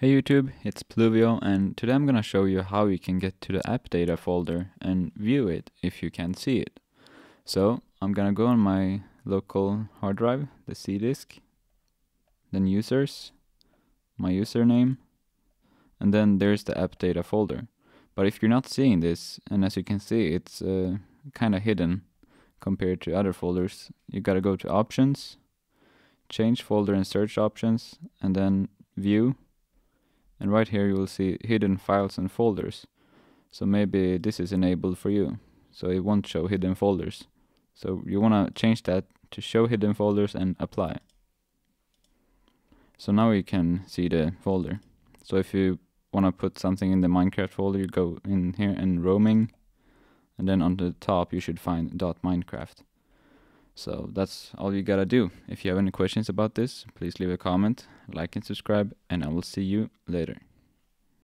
Hey YouTube, it's Pluvio and today I'm gonna show you how you can get to the app data folder and view it if you can't see it. So I'm gonna go on my local hard drive, the C disk, then users, my username, and then there's the app data folder. But if you're not seeing this, and as you can see it's uh, kinda hidden compared to other folders, you gotta go to options, change folder and search options, and then view and right here you will see hidden files and folders. So maybe this is enabled for you. So it won't show hidden folders. So you want to change that to show hidden folders and apply. So now you can see the folder. So if you want to put something in the Minecraft folder you go in here and roaming. And then on the top you should find .minecraft so that's all you gotta do. If you have any questions about this, please leave a comment, like and subscribe, and I will see you later.